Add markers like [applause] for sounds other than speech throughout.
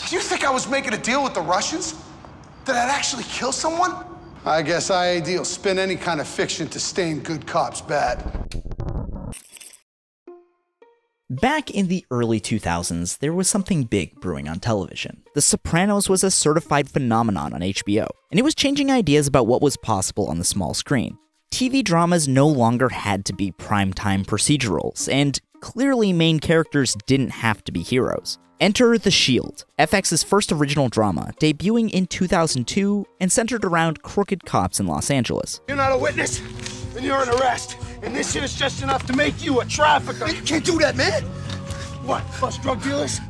Did you think I was making a deal with the Russians? That I'd actually kill someone? I guess IAD will spin any kind of fiction to stain good cops bad. Back in the early 2000s, there was something big brewing on television. The Sopranos was a certified phenomenon on HBO, and it was changing ideas about what was possible on the small screen. TV dramas no longer had to be primetime procedurals, and clearly main characters didn't have to be heroes. Enter The Shield, FX's first original drama, debuting in 2002 and centered around crooked cops in Los Angeles. You're not a witness, and you're an arrest. And this shit is just enough to make you a trafficker. You can't do that, man. What, bust drug dealers?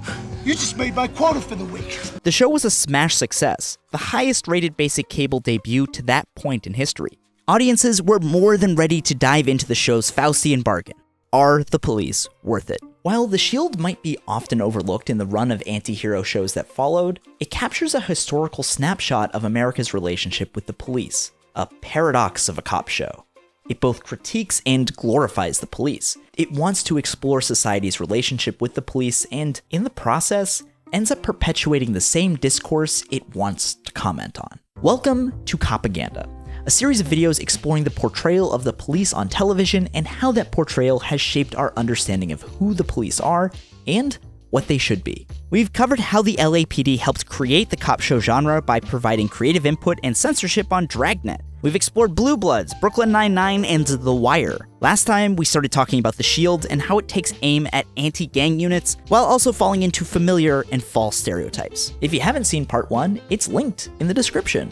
You just made my quota for the week. The show was a smash success, the highest rated basic cable debut to that point in history. Audiences were more than ready to dive into the show's Faustian bargain. Are the police worth it? While The Shield might be often overlooked in the run of anti hero shows that followed, it captures a historical snapshot of America's relationship with the police, a paradox of a cop show. It both critiques and glorifies the police. It wants to explore society's relationship with the police and, in the process, ends up perpetuating the same discourse it wants to comment on. Welcome to Copaganda, a series of videos exploring the portrayal of the police on television and how that portrayal has shaped our understanding of who the police are and what they should be. We've covered how the LAPD helped create the cop show genre by providing creative input and censorship on Dragnet. We've explored Blue Bloods, Brooklyn Nine-Nine, and The Wire. Last time, we started talking about The Shield and how it takes aim at anti-gang units, while also falling into familiar and false stereotypes. If you haven't seen part one, it's linked in the description.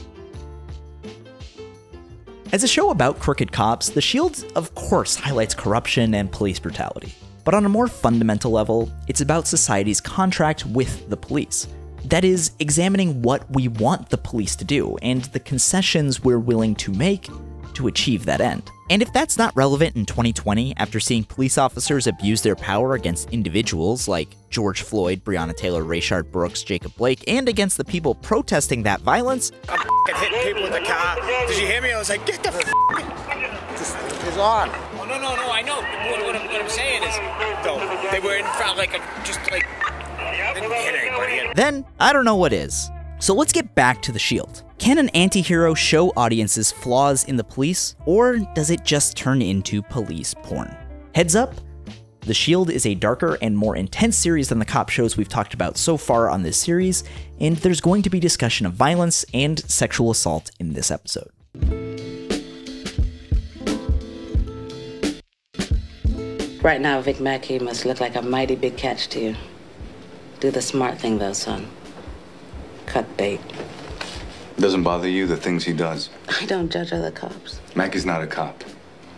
As a show about crooked cops, The Shield, of course, highlights corruption and police brutality. But on a more fundamental level, it's about society's contract with the police. That is, examining what we want the police to do and the concessions we're willing to make to achieve that end. And if that's not relevant in 2020 after seeing police officers abuse their power against individuals like George Floyd, Breonna Taylor, Rayshard Brooks, Jacob Blake, and against the people protesting that violence, I'm hitting people with the car. Did you hear me? I was like, get the f Just, it's on. Oh, no, no, no, I know. What, what, I'm, what I'm saying is, though, they were in front, like, a, just like, didn't hit anybody. then I don't know what is. So let's get back to the Shield. Can an anti-hero show audiences flaws in the police, or does it just turn into police porn? Heads up, The Shield is a darker and more intense series than the cop shows we've talked about so far on this series, and there's going to be discussion of violence and sexual assault in this episode. Right now, Vic Mackey must look like a mighty big catch to you. Do the smart thing, though, son. Cut bait. Doesn't bother you the things he does. I don't judge other cops. Mackey's not a cop.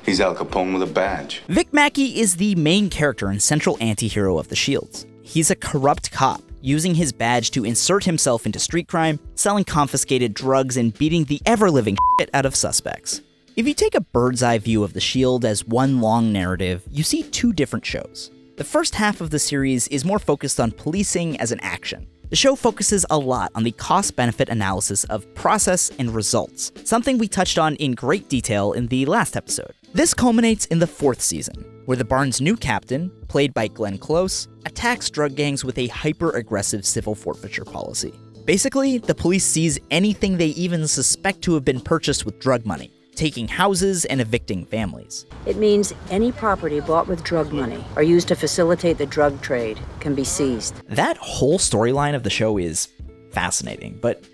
He's Al Capone with a badge. Vic Mackey is the main character and central anti-hero of the Shields. He's a corrupt cop, using his badge to insert himself into street crime, selling confiscated drugs, and beating the ever-living shit out of suspects. If you take a bird's eye view of The Shield as one long narrative, you see two different shows. The first half of the series is more focused on policing as an action. The show focuses a lot on the cost benefit analysis of process and results, something we touched on in great detail in the last episode. This culminates in the fourth season, where the Barn's new captain, played by Glenn Close, attacks drug gangs with a hyper aggressive civil forfeiture policy. Basically, the police seize anything they even suspect to have been purchased with drug money, taking houses and evicting families. It means any property bought with drug money or used to facilitate the drug trade can be seized. That whole storyline of the show is fascinating, but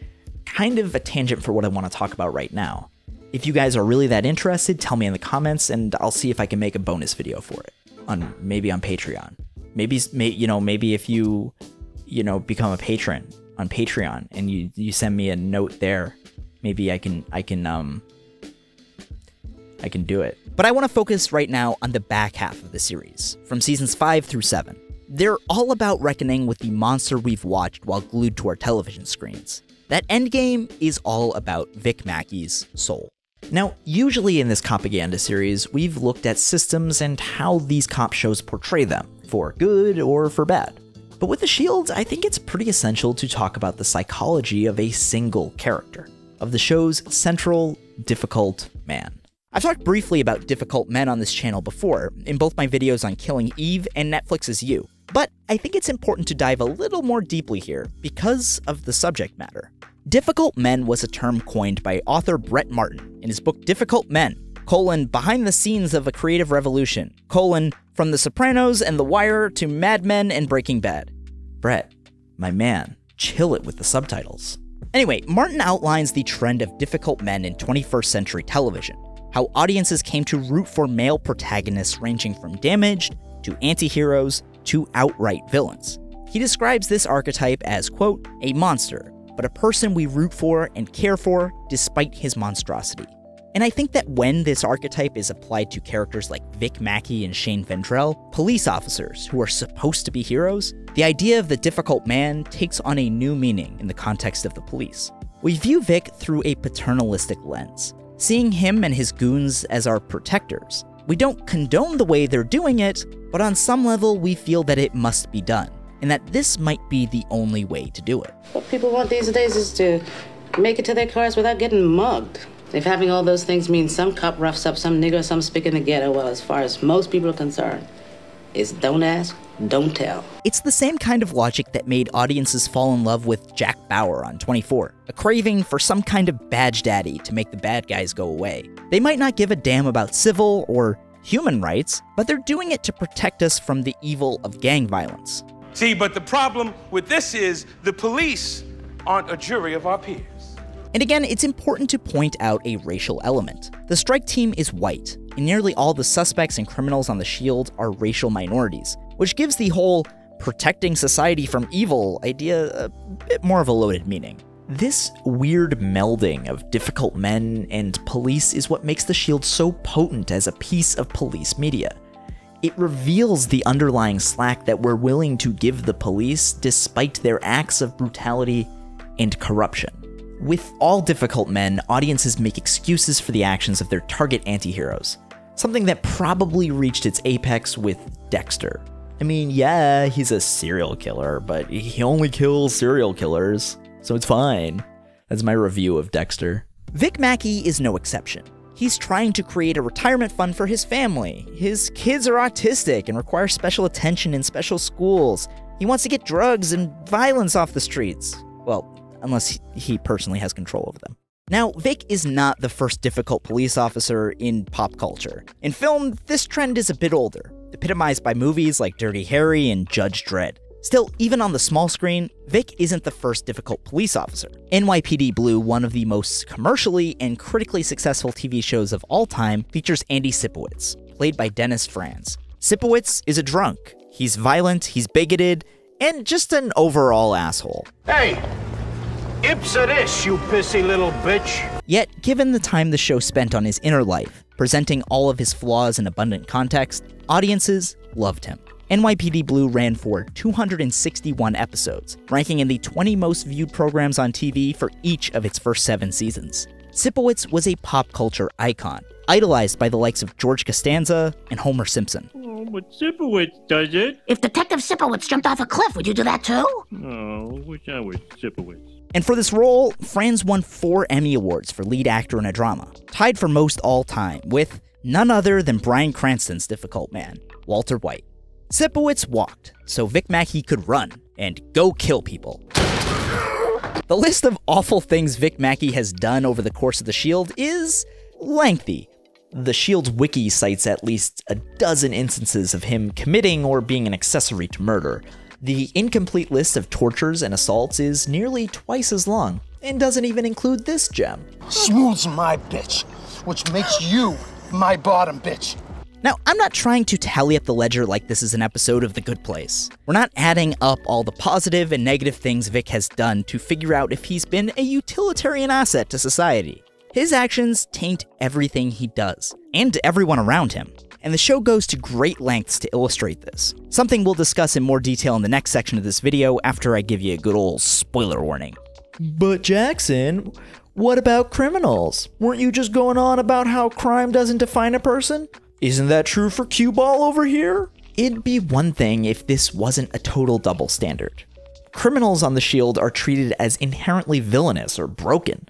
kind of a tangent for what I want to talk about right now. If you guys are really that interested, tell me in the comments and I'll see if I can make a bonus video for it on maybe on Patreon. Maybe may, you know, maybe if you you know become a patron on Patreon and you you send me a note there, maybe I can I can um I can do it. But I want to focus right now on the back half of the series, from seasons 5 through 7. They're all about reckoning with the monster we've watched while glued to our television screens. That endgame is all about Vic Mackey's soul. Now, usually in this copaganda series, we've looked at systems and how these cop shows portray them, for good or for bad. But with The Shield, I think it's pretty essential to talk about the psychology of a single character, of the show's central, difficult man. I've talked briefly about difficult men on this channel before, in both my videos on Killing Eve and Netflix's You. But I think it's important to dive a little more deeply here because of the subject matter. Difficult Men was a term coined by author Brett Martin in his book Difficult Men, colon, behind the scenes of a creative revolution, colon, from The Sopranos and The Wire to Mad Men and Breaking Bad. Brett, my man, chill it with the subtitles. Anyway, Martin outlines the trend of difficult men in 21st century television, how audiences came to root for male protagonists ranging from damaged to anti heroes to outright villains. He describes this archetype as, quote, a monster, but a person we root for and care for despite his monstrosity. And I think that when this archetype is applied to characters like Vic Mackey and Shane Vendrell, police officers who are supposed to be heroes, the idea of the difficult man takes on a new meaning in the context of the police. We view Vic through a paternalistic lens, seeing him and his goons as our protectors. We don't condone the way they're doing it, but on some level we feel that it must be done, and that this might be the only way to do it. What people want these days is to make it to their cars without getting mugged. If having all those things means some cop roughs up some nigger, some spick in the ghetto, well, as far as most people are concerned, it's don't ask, don't tell. It's the same kind of logic that made audiences fall in love with Jack Bauer on 24, a craving for some kind of badge daddy to make the bad guys go away. They might not give a damn about civil or human rights, but they're doing it to protect us from the evil of gang violence. See, but the problem with this is the police aren't a jury of our peers. And again, it's important to point out a racial element. The strike team is white, and nearly all the suspects and criminals on the Shield are racial minorities, which gives the whole protecting society from evil idea a bit more of a loaded meaning. This weird melding of difficult men and police is what makes the Shield so potent as a piece of police media. It reveals the underlying slack that we're willing to give the police despite their acts of brutality and corruption. With all difficult men, audiences make excuses for the actions of their target antiheroes, something that probably reached its apex with Dexter. I mean, yeah, he's a serial killer, but he only kills serial killers, so it's fine. That's my review of Dexter. Vic Mackey is no exception. He's trying to create a retirement fund for his family. His kids are autistic and require special attention in special schools. He wants to get drugs and violence off the streets. Well, unless he personally has control of them. Now, Vic is not the first difficult police officer in pop culture. In film, this trend is a bit older, epitomized by movies like Dirty Harry and Judge Dredd. Still, even on the small screen, Vic isn't the first difficult police officer. NYPD Blue, one of the most commercially and critically successful TV shows of all time, features Andy Sipowicz, played by Dennis Franz. Sipowicz is a drunk. He's violent, he's bigoted, and just an overall asshole. Hey, Ipsa you pissy little bitch. Yet, given the time the show spent on his inner life, presenting all of his flaws in abundant context, audiences loved him. NYPD Blue ran for 261 episodes, ranking in the 20 most viewed programs on TV for each of its first seven seasons. Sipowicz was a pop culture icon, idolized by the likes of George Costanza and Homer Simpson. Oh, but Sipowicz does it. If Detective Sipowicz jumped off a cliff, would you do that too? Oh, wish I was Sipowicz. And for this role, Franz won four Emmy Awards for lead actor in a drama, tied for most all time with none other than Bryan Cranston's difficult man, Walter White. Sipowicz walked, so Vic Mackey could run and go kill people. The list of awful things Vic Mackey has done over the course of The Shield is lengthy. The Shield's wiki cites at least a dozen instances of him committing or being an accessory to murder, the incomplete list of tortures and assaults is nearly twice as long, and doesn't even include this gem. Smooth's my bitch, which makes you my bottom bitch. Now, I'm not trying to tally up the ledger like this is an episode of The Good Place. We're not adding up all the positive and negative things Vic has done to figure out if he's been a utilitarian asset to society. His actions taint everything he does, and everyone around him and the show goes to great lengths to illustrate this. Something we'll discuss in more detail in the next section of this video after I give you a good old spoiler warning. But Jackson, what about criminals? Weren't you just going on about how crime doesn't define a person? Isn't that true for Cue Ball over here? It'd be one thing if this wasn't a total double standard. Criminals on the Shield are treated as inherently villainous or broken,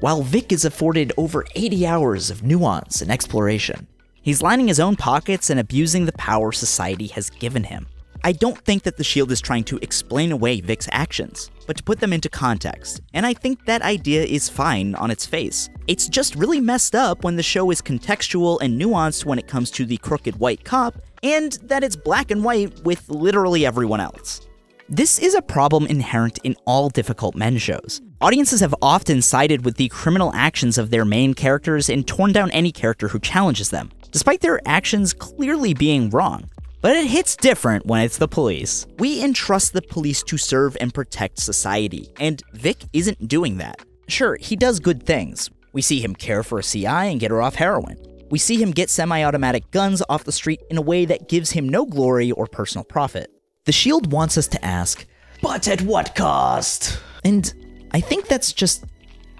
while Vic is afforded over 80 hours of nuance and exploration. He's lining his own pockets and abusing the power society has given him. I don't think that The Shield is trying to explain away Vic's actions, but to put them into context, and I think that idea is fine on its face. It's just really messed up when the show is contextual and nuanced when it comes to the crooked white cop, and that it's black and white with literally everyone else. This is a problem inherent in all difficult men shows. Audiences have often sided with the criminal actions of their main characters and torn down any character who challenges them, despite their actions clearly being wrong. But it hits different when it's the police. We entrust the police to serve and protect society, and Vic isn't doing that. Sure, he does good things. We see him care for a CI and get her off heroin. We see him get semi automatic guns off the street in a way that gives him no glory or personal profit. The Shield wants us to ask, but at what cost? And I think that's just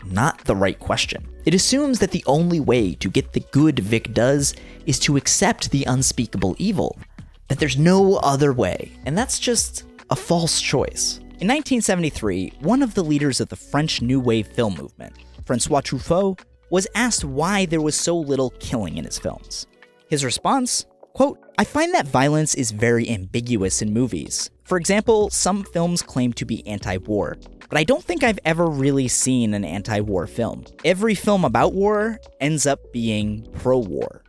not the right question. It assumes that the only way to get the good Vic does is to accept the unspeakable evil, that there's no other way, and that's just a false choice. In 1973, one of the leaders of the French New Wave film movement, Francois Truffaut, was asked why there was so little killing in his films. His response, quote, I find that violence is very ambiguous in movies. For example, some films claim to be anti-war, but I don't think I've ever really seen an anti-war film. Every film about war ends up being pro-war.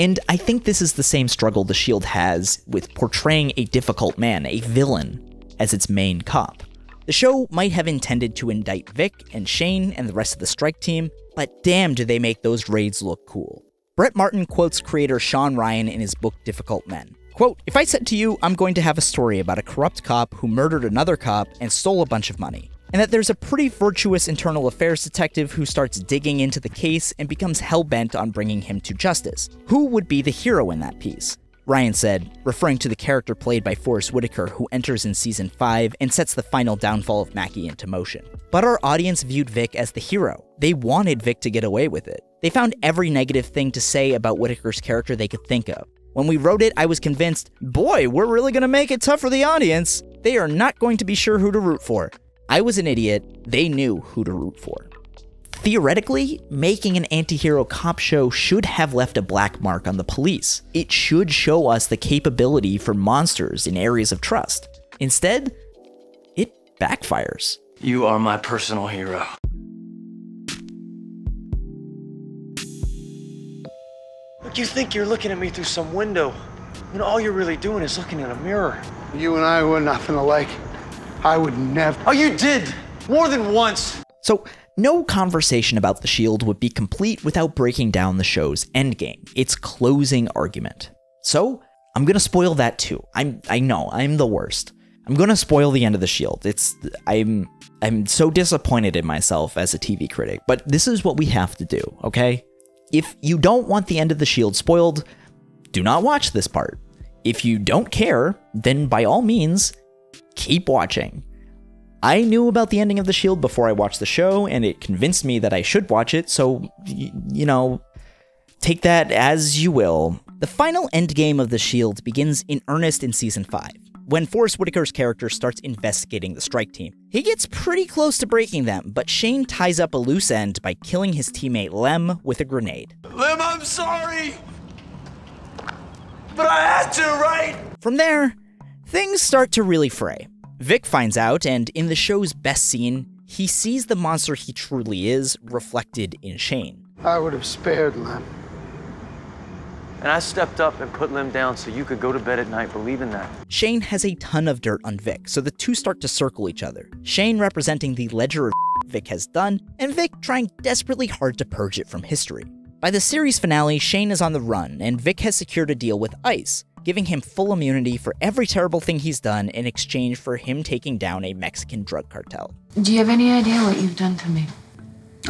And I think this is the same struggle The Shield has with portraying a difficult man, a villain, as its main cop. The show might have intended to indict Vic and Shane and the rest of the strike team, but damn do they make those raids look cool. Brett Martin quotes creator Shawn Ryan in his book Difficult Men. Quote, If I said to you, I'm going to have a story about a corrupt cop who murdered another cop and stole a bunch of money, and that there's a pretty virtuous internal affairs detective who starts digging into the case and becomes hell bent on bringing him to justice. Who would be the hero in that piece? Ryan said, referring to the character played by Forest Whitaker, who enters in season 5 and sets the final downfall of Mackey into motion. But our audience viewed Vic as the hero. They wanted Vic to get away with it. They found every negative thing to say about Whitaker's character they could think of. When we wrote it, I was convinced, boy, we're really gonna make it tough for the audience. They are not going to be sure who to root for. I was an idiot. They knew who to root for. Theoretically, making an anti hero cop show should have left a black mark on the police. It should show us the capability for monsters in areas of trust. Instead, it backfires. You are my personal hero. You think you're looking at me through some window when all you're really doing is looking in a mirror. You and I were nothing alike. I would never. Oh, you did! More than once! So, no conversation about The Shield would be complete without breaking down the show's endgame, its closing argument. So, I'm gonna spoil that too. I'm I know, I'm the worst. I'm gonna spoil the end of The Shield. It's I'm I'm so disappointed in myself as a TV critic, but this is what we have to do, okay? If you don't want the end of The Shield spoiled, do not watch this part. If you don't care, then by all means, keep watching. I knew about the ending of The Shield before I watched the show, and it convinced me that I should watch it, so, you know, take that as you will. The final endgame of The Shield begins in earnest in season 5, when Forest Whitaker's character starts investigating the strike team. He gets pretty close to breaking them, but Shane ties up a loose end by killing his teammate Lem with a grenade. Lem, I'm sorry! But I had to, right? From there, things start to really fray. Vic finds out, and in the show's best scene, he sees the monster he truly is reflected in Shane. I would have spared Lem. And I stepped up and put Lem down so you could go to bed at night believing that. Shane has a ton of dirt on Vic, so the two start to circle each other. Shane representing the ledger of [laughs] Vic has done, and Vic trying desperately hard to purge it from history. By the series finale, Shane is on the run, and Vic has secured a deal with ICE, giving him full immunity for every terrible thing he's done in exchange for him taking down a Mexican drug cartel. Do you have any idea what you've done to me?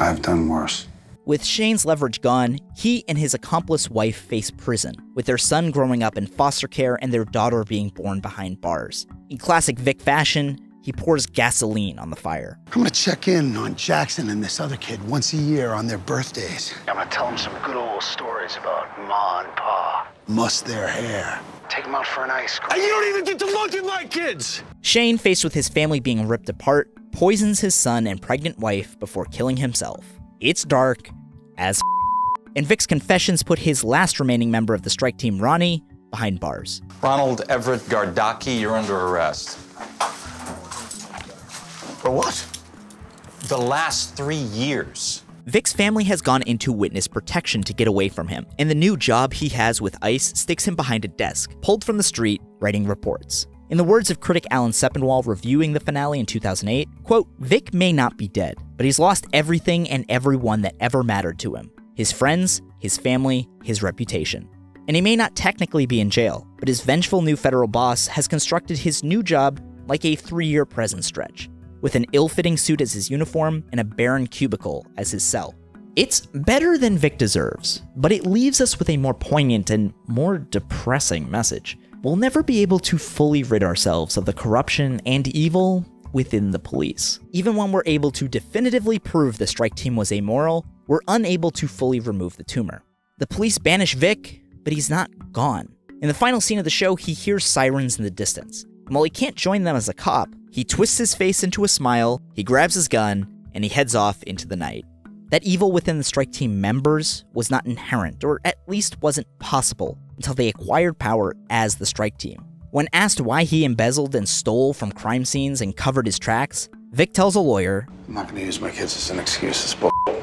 I've done worse. With Shane's leverage gone, he and his accomplice wife face prison, with their son growing up in foster care and their daughter being born behind bars. In classic Vic fashion, he pours gasoline on the fire. I'm gonna check in on Jackson and this other kid once a year on their birthdays. I'm gonna tell them some good old stories about Ma and Pa. Must their hair. Take them out for an ice cream. And you don't even get to look at my kids! Shane, faced with his family being ripped apart, poisons his son and pregnant wife before killing himself. It's dark as and Vic's confessions put his last remaining member of the strike team, Ronnie, behind bars. Ronald Everett Gardocki, you're under arrest. For what? The last three years. Vic's family has gone into witness protection to get away from him, and the new job he has with ICE sticks him behind a desk, pulled from the street, writing reports. In the words of critic Alan Sepinwall reviewing the finale in 2008, quote, Vic may not be dead, but he's lost everything and everyone that ever mattered to him. His friends, his family, his reputation. And he may not technically be in jail, but his vengeful new federal boss has constructed his new job like a three-year prison stretch, with an ill-fitting suit as his uniform and a barren cubicle as his cell. It's better than Vic deserves, but it leaves us with a more poignant and more depressing message we'll never be able to fully rid ourselves of the corruption and evil within the police. Even when we're able to definitively prove the strike team was amoral, we're unable to fully remove the tumor. The police banish Vic, but he's not gone. In the final scene of the show, he hears sirens in the distance. And while he can't join them as a cop, he twists his face into a smile, he grabs his gun, and he heads off into the night. That evil within the strike team members was not inherent, or at least wasn't possible, until they acquired power as the strike team. When asked why he embezzled and stole from crime scenes and covered his tracks, Vic tells a lawyer, I'm not gonna use my kids as an excuse. This bull. [sighs]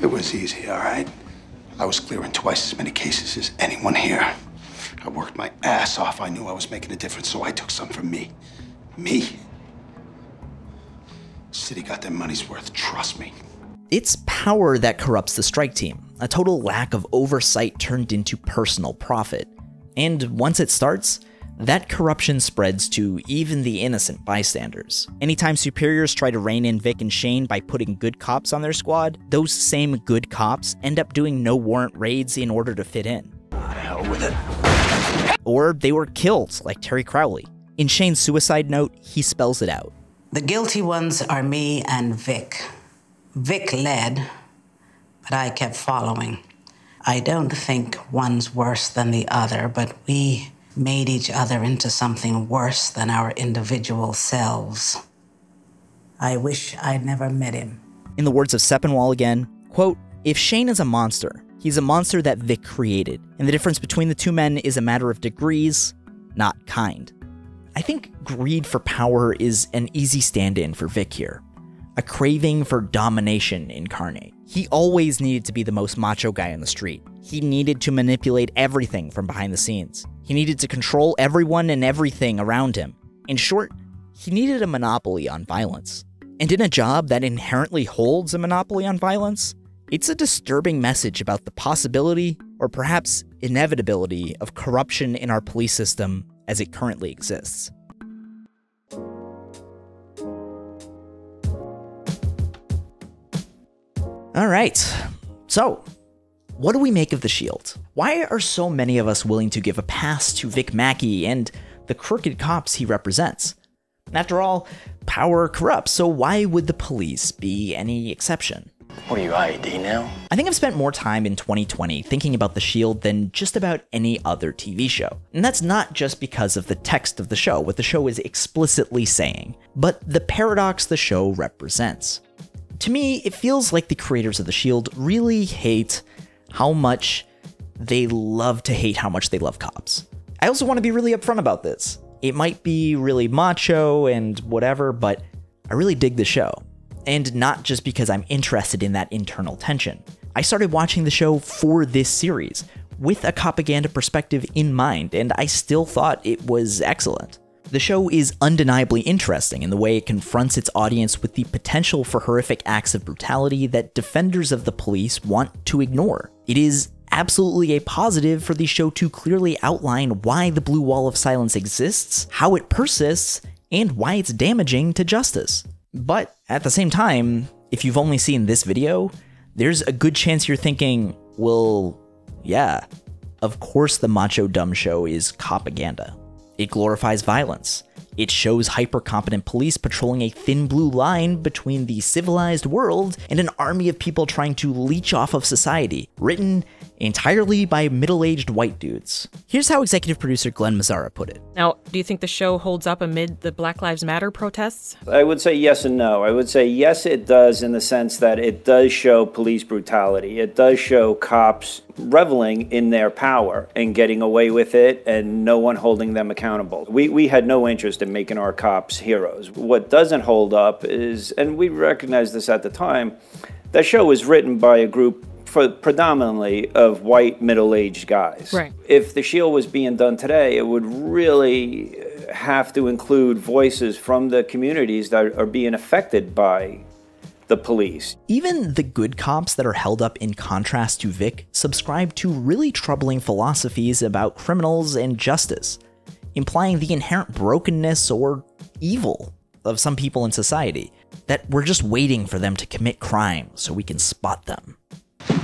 It was easy, all right? I was clearing twice as many cases as anyone here. I worked my ass off. I knew I was making a difference, so I took some from me. Me. City got their money's worth, trust me. It's power that corrupts the strike team, a total lack of oversight turned into personal profit. And once it starts, that corruption spreads to even the innocent bystanders. Anytime superiors try to rein in Vic and Shane by putting good cops on their squad, those same good cops end up doing no warrant raids in order to fit in. Hell with it. Or they were killed, like Terry Crowley. In Shane's suicide note, he spells it out. The guilty ones are me and Vic. Vic led, but I kept following. I don't think one's worse than the other, but we made each other into something worse than our individual selves. I wish I'd never met him. In the words of Sepinwall again, quote, if Shane is a monster, he's a monster that Vic created, and the difference between the two men is a matter of degrees, not kind. I think greed for power is an easy stand in for Vic here. A craving for domination incarnate. He always needed to be the most macho guy on the street. He needed to manipulate everything from behind the scenes. He needed to control everyone and everything around him. In short, he needed a monopoly on violence. And in a job that inherently holds a monopoly on violence, it's a disturbing message about the possibility, or perhaps inevitability, of corruption in our police system as it currently exists. All right, so what do we make of the Shield? Why are so many of us willing to give a pass to Vic Mackey and the crooked cops he represents? After all, power corrupts, so why would the police be any exception? What are you, IAD now? I think I've spent more time in 2020 thinking about The Shield than just about any other TV show. And that's not just because of the text of the show, what the show is explicitly saying, but the paradox the show represents. To me, it feels like the creators of The Shield really hate how much they love to hate how much they love cops. I also want to be really upfront about this. It might be really macho and whatever, but I really dig the show and not just because I'm interested in that internal tension. I started watching the show for this series, with a copaganda perspective in mind, and I still thought it was excellent. The show is undeniably interesting in the way it confronts its audience with the potential for horrific acts of brutality that defenders of the police want to ignore. It is absolutely a positive for the show to clearly outline why the blue wall of silence exists, how it persists, and why it's damaging to justice. But at the same time, if you've only seen this video, there's a good chance you're thinking, well, yeah, of course the Macho Dumb Show is propaganda. It glorifies violence. It shows hyper competent police patrolling a thin blue line between the civilized world and an army of people trying to leech off of society, written entirely by middle aged white dudes. Here's how executive producer Glen Mazzara put it. Now, do you think the show holds up amid the Black Lives Matter protests? I would say yes and no. I would say yes, it does in the sense that it does show police brutality. It does show cops reveling in their power and getting away with it and no one holding them accountable. We, we had no interest in making our cops heroes. What doesn't hold up is, and we recognized this at the time, that show was written by a group for predominantly of white middle-aged guys. Right. If the Shield was being done today, it would really have to include voices from the communities that are being affected by the police. Even the good cops that are held up in contrast to Vic subscribe to really troubling philosophies about criminals and justice, implying the inherent brokenness or evil of some people in society, that we're just waiting for them to commit crime so we can spot them.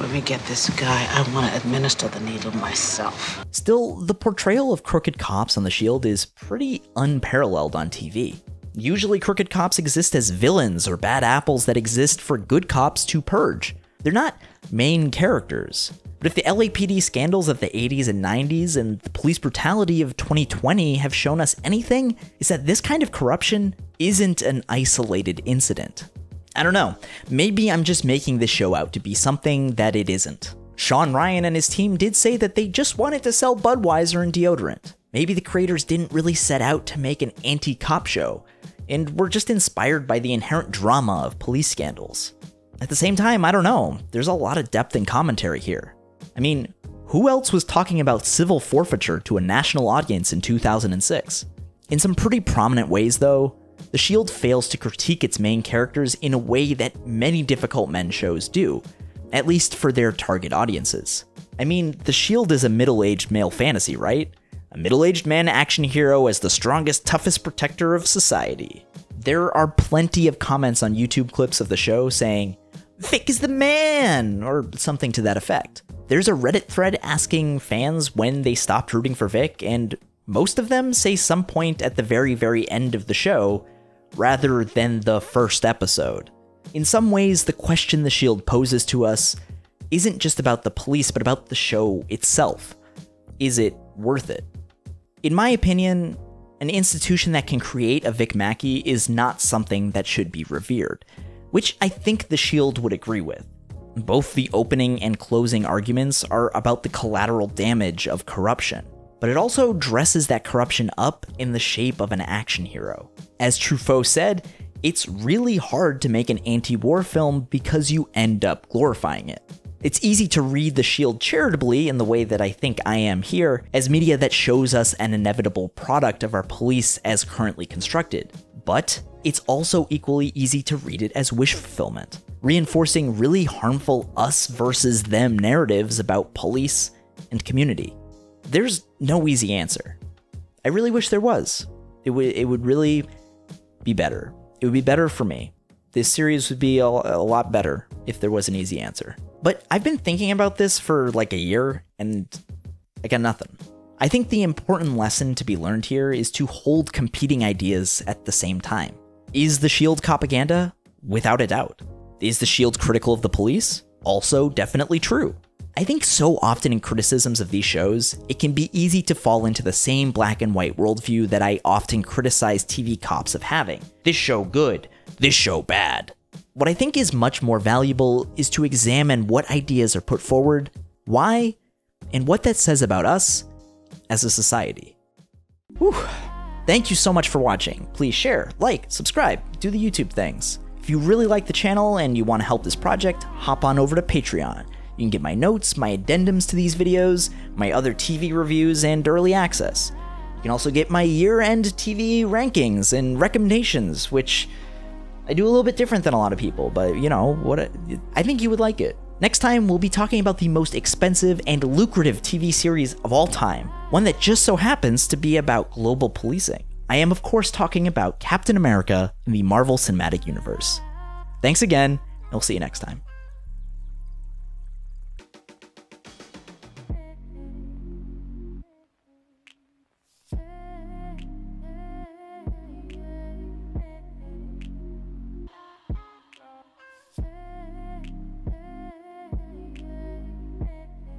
Let me get this guy. I want to administer the needle myself. Still, the portrayal of crooked cops on The Shield is pretty unparalleled on TV. Usually, crooked cops exist as villains or bad apples that exist for good cops to purge. They're not main characters. But if the LAPD scandals of the 80s and 90s and the police brutality of 2020 have shown us anything, is that this kind of corruption isn't an isolated incident. I don't know. Maybe I'm just making this show out to be something that it isn't. Shawn Ryan and his team did say that they just wanted to sell Budweiser and deodorant. Maybe the creators didn't really set out to make an anti cop show, and were just inspired by the inherent drama of police scandals. At the same time, I don't know, there's a lot of depth and commentary here. I mean, who else was talking about civil forfeiture to a national audience in 2006? In some pretty prominent ways, though, The Shield fails to critique its main characters in a way that many difficult men shows do, at least for their target audiences. I mean, The Shield is a middle aged male fantasy, right? A middle aged man action hero as the strongest, toughest protector of society. There are plenty of comments on YouTube clips of the show saying, Vic is the man, or something to that effect. There's a Reddit thread asking fans when they stopped rooting for Vic, and most of them say some point at the very, very end of the show, rather than the first episode. In some ways, the question The Shield poses to us isn't just about the police, but about the show itself. Is it worth it? In my opinion, an institution that can create a Vic Mackey is not something that should be revered, which I think The Shield would agree with. Both the opening and closing arguments are about the collateral damage of corruption, but it also dresses that corruption up in the shape of an action hero. As Truffaut said, it's really hard to make an anti war film because you end up glorifying it. It's easy to read The Shield charitably in the way that I think I am here, as media that shows us an inevitable product of our police as currently constructed. But it's also equally easy to read it as wish fulfillment, reinforcing really harmful us versus them narratives about police and community. There's no easy answer. I really wish there was. It would it would really be better. It would be better for me. This series would be a, a lot better if there was an easy answer. But I've been thinking about this for like a year and I got nothing. I think the important lesson to be learned here is to hold competing ideas at the same time. Is the Shield propaganda? Without a doubt. Is the Shield critical of the police? Also, definitely true. I think so often in criticisms of these shows, it can be easy to fall into the same black and white worldview that I often criticize TV cops of having. This show good, this show bad. What I think is much more valuable is to examine what ideas are put forward, why, and what that says about us as a society. Whew. Thank you so much for watching. Please share, like, subscribe, do the YouTube things. If you really like the channel and you want to help this project, hop on over to Patreon. You can get my notes, my addendums to these videos, my other TV reviews, and early access. You can also get my year-end TV rankings and recommendations, which I do a little bit different than a lot of people, but you know, what I think you would like it. Next time, we'll be talking about the most expensive and lucrative TV series of all time, one that just so happens to be about global policing. I am, of course, talking about Captain America in the Marvel Cinematic Universe. Thanks again, and we'll see you next time.